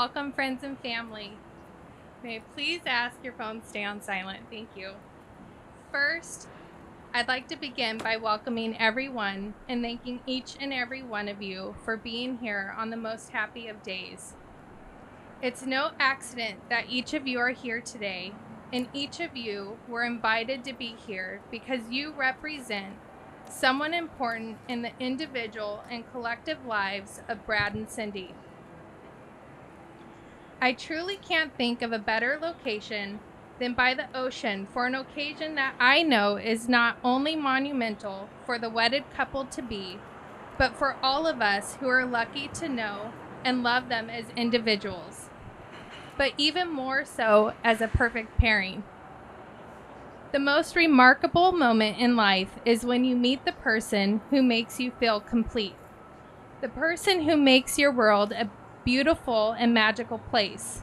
Welcome, friends and family. May I please ask your phone stay on silent? Thank you. First, I'd like to begin by welcoming everyone and thanking each and every one of you for being here on the most happy of days. It's no accident that each of you are here today, and each of you were invited to be here because you represent someone important in the individual and collective lives of Brad and Cindy. I truly can't think of a better location than by the ocean for an occasion that I know is not only monumental for the wedded couple to be, but for all of us who are lucky to know and love them as individuals, but even more so as a perfect pairing. The most remarkable moment in life is when you meet the person who makes you feel complete, the person who makes your world a beautiful and magical place.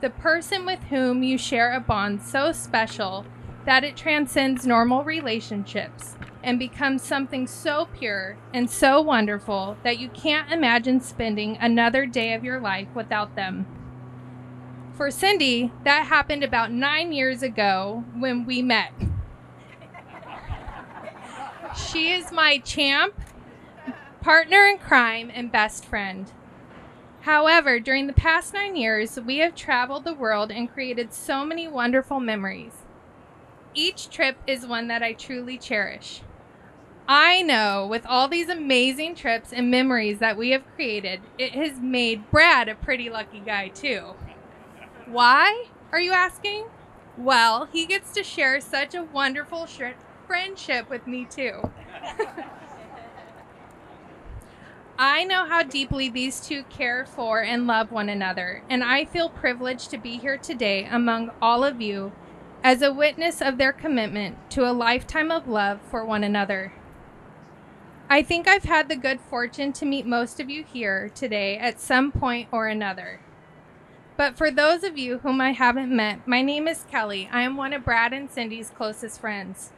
The person with whom you share a bond so special that it transcends normal relationships and becomes something so pure and so wonderful that you can't imagine spending another day of your life without them. For Cindy, that happened about nine years ago when we met. She is my champ, partner in crime, and best friend. However, during the past nine years, we have traveled the world and created so many wonderful memories. Each trip is one that I truly cherish. I know with all these amazing trips and memories that we have created, it has made Brad a pretty lucky guy, too. Why, are you asking? Well, he gets to share such a wonderful sh- friendship with me, too. I know how deeply these two care for and love one another, and I feel privileged to be here today among all of you as a witness of their commitment to a lifetime of love for one another. I think I've had the good fortune to meet most of you here today at some point or another. But for those of you whom I haven't met, my name is Kelly. I am one of Brad and Cindy's closest friends.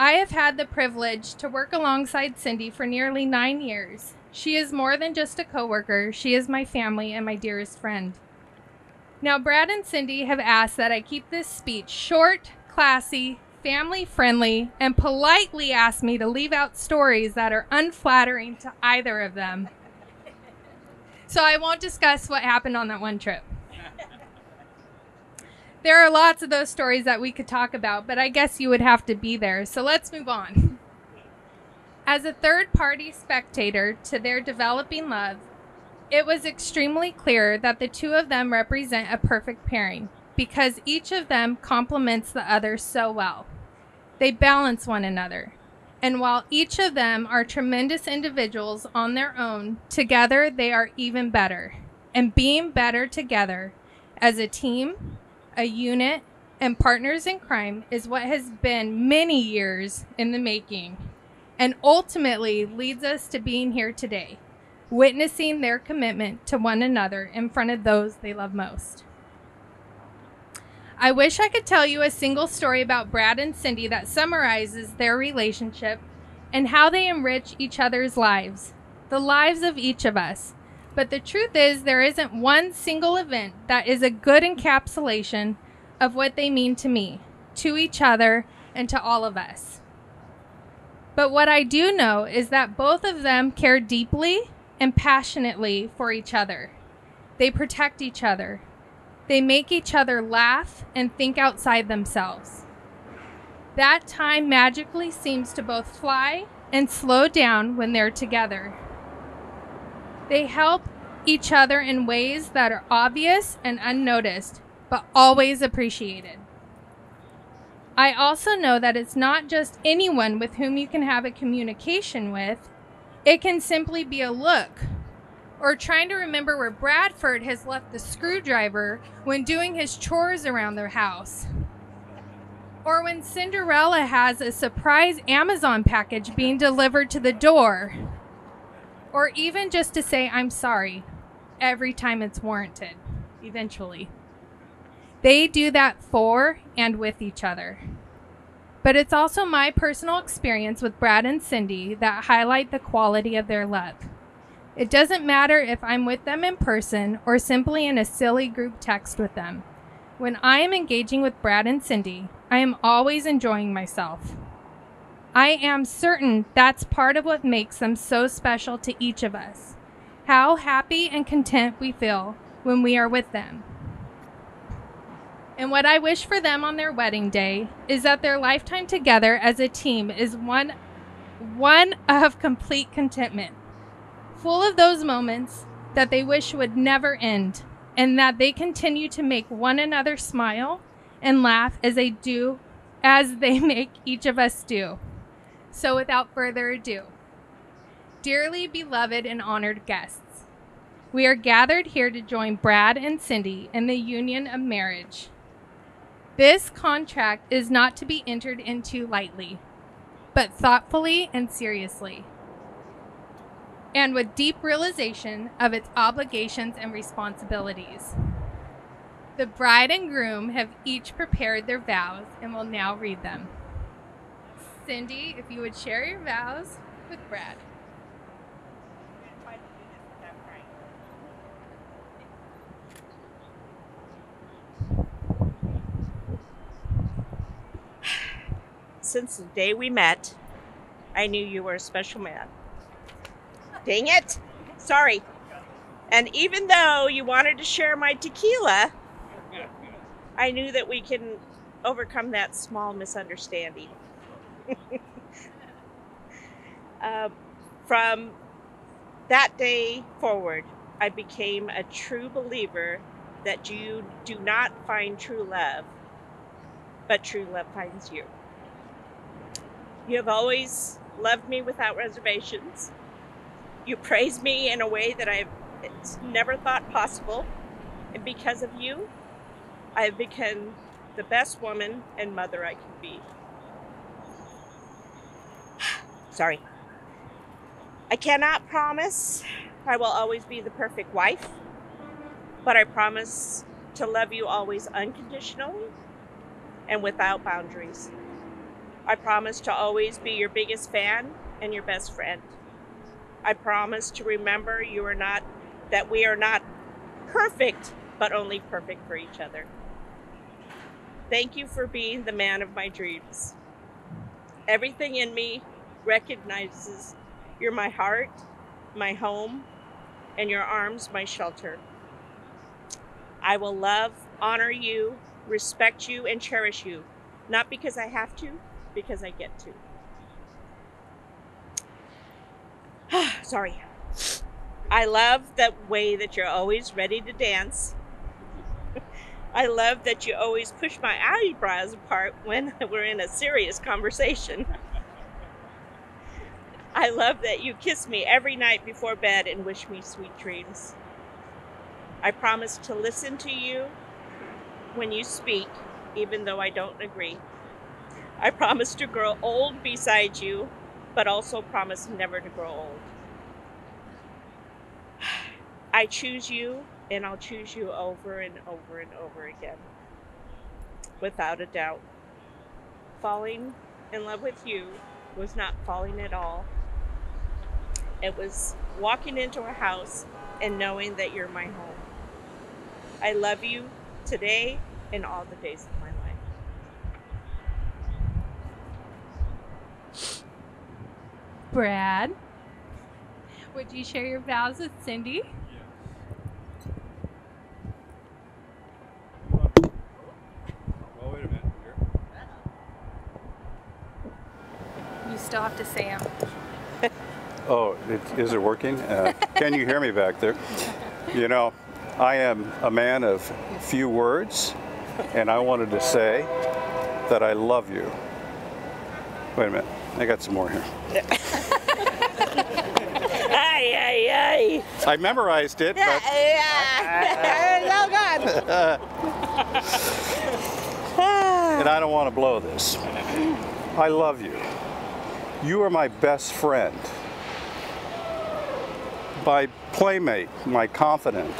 I have had the privilege to work alongside Cindy for nearly nine years. She is more than just a coworker, she is my family and my dearest friend. Now, Brad and Cindy have asked that I keep this speech short, classy, family friendly, and politely asked me to leave out stories that are unflattering to either of them. So I won't discuss what happened on that one trip. There are lots of those stories that we could talk about, but I guess you would have to be there. So let's move on. As a third party spectator to their developing love, it was extremely clear that the two of them represent a perfect pairing because each of them complements the other so well. They balance one another. And while each of them are tremendous individuals on their own, together they are even better. And being better together as a team, a unit, and partners in crime is what has been many years in the making and ultimately leads us to being here today, witnessing their commitment to one another in front of those they love most. I wish I could tell you a single story about Brad and Cindy that summarizes their relationship and how they enrich each other's lives, the lives of each of us. But the truth is, there isn't one single event that is a good encapsulation of what they mean to me, to each other, and to all of us. But what I do know is that both of them care deeply and passionately for each other. They protect each other. They make each other laugh and think outside themselves. That time magically seems to both fly and slow down when they're together. They help each other in ways that are obvious and unnoticed, but always appreciated. I also know that it's not just anyone with whom you can have a communication with, it can simply be a look or trying to remember where Bradford has left the screwdriver when doing his chores around their house. Or when Cinderella has a surprise Amazon package being delivered to the door. Or even just to say, I'm sorry, every time it's warranted, eventually. They do that for and with each other. But it's also my personal experience with Brad and Cindy that highlight the quality of their love. It doesn't matter if I'm with them in person or simply in a silly group text with them. When I am engaging with Brad and Cindy, I am always enjoying myself. I am certain that's part of what makes them so special to each of us. How happy and content we feel when we are with them. And what I wish for them on their wedding day is that their lifetime together as a team is one one of complete contentment, full of those moments that they wish would never end, and that they continue to make one another smile and laugh as they do as they make each of us do. So without further ado, dearly beloved and honored guests, we are gathered here to join Brad and Cindy in the union of marriage. This contract is not to be entered into lightly, but thoughtfully and seriously, and with deep realization of its obligations and responsibilities. The bride and groom have each prepared their vows and will now read them. Cindy, if you would share your vows with Brad. Since the day we met, I knew you were a special man. Dang it! Sorry. And even though you wanted to share my tequila, I knew that we can overcome that small misunderstanding. uh, from that day forward, I became a true believer that you do not find true love, but true love finds you. You have always loved me without reservations. You praise me in a way that I've never thought possible. And because of you, I have become the best woman and mother I can be. Sorry. I cannot promise I will always be the perfect wife, but I promise to love you always unconditionally and without boundaries. I promise to always be your biggest fan and your best friend. I promise to remember you are not that we are not perfect, but only perfect for each other. Thank you for being the man of my dreams. Everything in me recognizes you're my heart, my home, and your arms my shelter. I will love, honor you, respect you, and cherish you, not because I have to, because I get to. Sorry. I love the way that you're always ready to dance. I love that you always push my eyebrows apart when we're in a serious conversation. I love that you kiss me every night before bed and wish me sweet dreams. I promise to listen to you when you speak, even though I don't agree. I promise to grow old beside you, but also promise never to grow old. I choose you, and I'll choose you over and over and over again, without a doubt. Falling in love with you was not falling at all. It was walking into a house and knowing that you're my home. I love you today and all the days of my life. Brad, would you share your vows with Cindy? Well, wait a minute. You still have to say them. Oh, it, is it working? Uh, can you hear me back there? You know, I am a man of few words, and I wanted to say that I love you. Wait a minute, I got some more here. Ay, ay, ay. I memorized it, but yeah. oh, God. and I don't want to blow this. I love you. You are my best friend, my playmate, my confidant.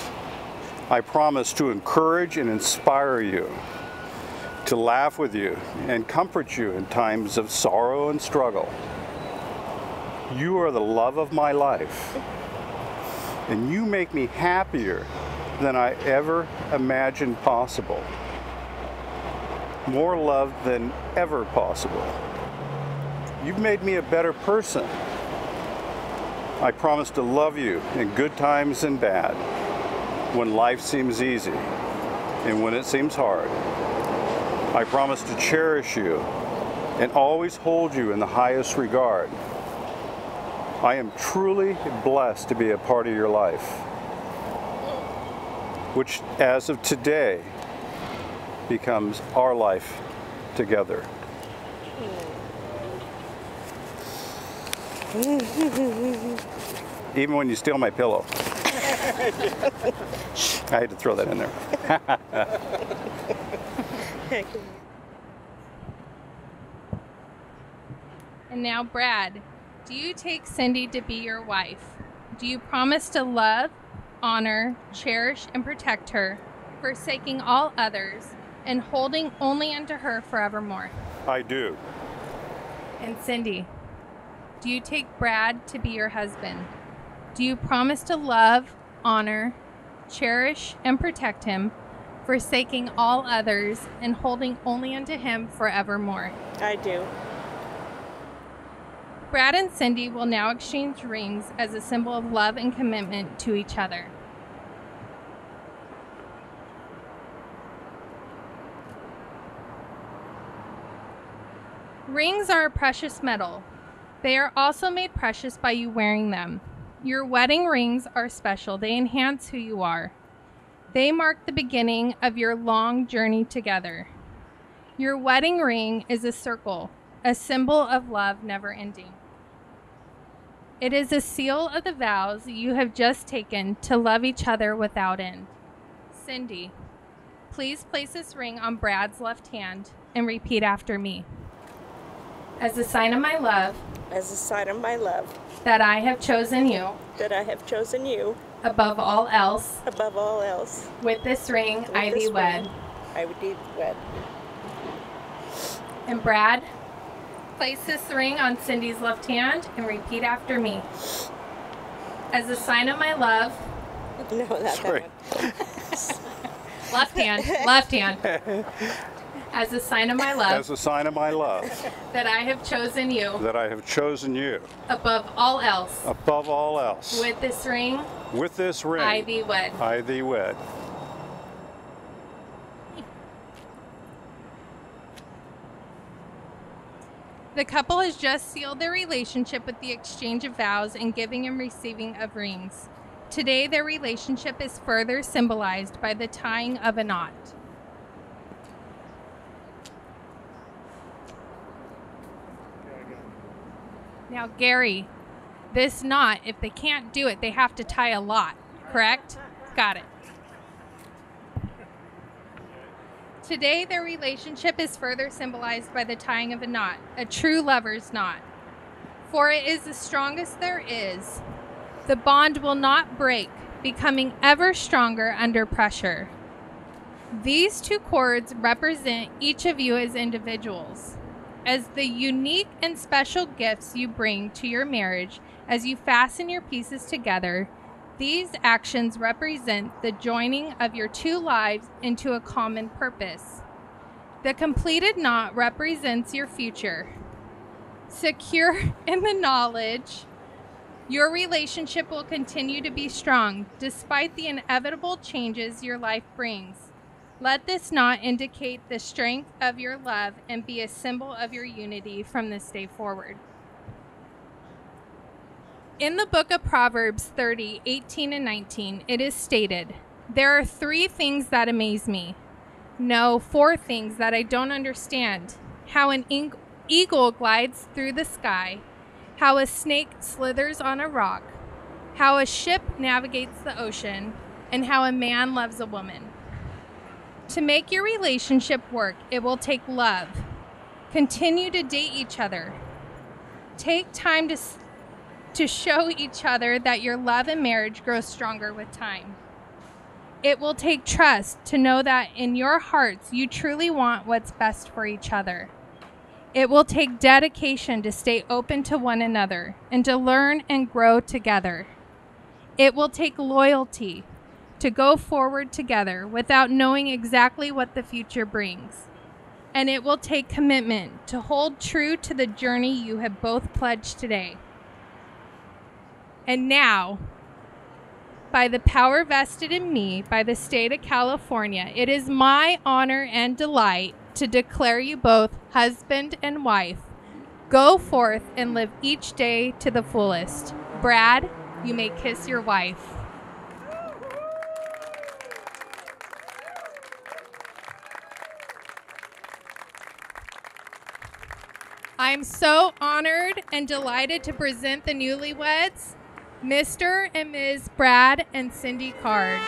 I promise to encourage and inspire you, to laugh with you and comfort you in times of sorrow and struggle. You are the love of my life, and you make me happier than I ever imagined possible. More love than ever possible. You've made me a better person. I promise to love you in good times and bad, when life seems easy and when it seems hard. I promise to cherish you and always hold you in the highest regard. I am truly blessed to be a part of your life, which as of today becomes our life together. Hmm. Even when you steal my pillow. I had to throw that in there. And now, Brad, do you take Cindy to be your wife? Do you promise to love, honor, cherish, and protect her, forsaking all others, and holding only unto her forevermore? I do. And Cindy, do you take Brad to be your husband? Do you promise to love, honor, cherish, and protect him, forsaking all others, and holding only unto him forevermore? I do. Brad and Cindy will now exchange rings as a symbol of love and commitment to each other. Rings are a precious metal. They are also made precious by you wearing them. Your wedding rings are special, they enhance who you are. They mark the beginning of your long journey together. Your wedding ring is a circle, a symbol of love never ending. It is a seal of the vows you have just taken to love each other without end. Cindy, please place this ring on Brad's left hand and repeat after me. As a sign of my love, As a sign of my love, that I have chosen you that I have chosen you above all else, above all else. with this ring With I this thee wed. ring, I would be wed. And Brad, place this ring on Cindy's left hand and repeat after me. As a sign of my love, No, not Sorry. that one. left hand, left hand. As a sign of my love, As a sign of my love, that I have chosen you that I have chosen you above all else. above all else. With this ring, With this ring, I thee wed. I thee wed. The couple has just sealed their relationship with the exchange of vows and giving and receiving of rings. Today, their relationship is further symbolized by the tying of a knot. Now, Gary, this knot, if they can't do it, they have to tie a lot, correct? Got it. Today, their relationship is further symbolized by the tying of a knot, a true lover's knot. For it is the strongest there is. The bond will not break, becoming ever stronger under pressure. These two cords represent each of you as individuals, as the unique and special gifts you bring to your marriage as you fasten your pieces together. These actions represent the joining of your two lives into a common purpose. The completed knot represents your future. Secure in the knowledge, your relationship will continue to be strong despite the inevitable changes your life brings. Let this knot indicate the strength of your love and be a symbol of your unity from this day forward. In the book of Proverbs 30, 18, and 19, it is stated, There are three things that amaze me. No, four things that I don't understand. How an eagle glides through the sky, how a snake slithers on a rock, how a ship navigates the ocean, and how a man loves a woman. To make your relationship work, it will take love. Continue to date each other. Take time to, to show each other that your love and marriage grows stronger with time. It will take trust to know that in your hearts you truly want what's best for each other. It will take dedication to stay open to one another and to learn and grow together. It will take loyalty to go forward together without knowing exactly what the future brings. And it will take commitment to hold true to the journey you have both pledged today. And now, by the power vested in me by the state of California, it is my honor and delight to declare you both husband and wife. Go forth and live each day to the fullest. Brad, you may kiss your wife. I'm so honored and delighted to present the newlyweds, Mr. and Ms. Brad and Cindy Card.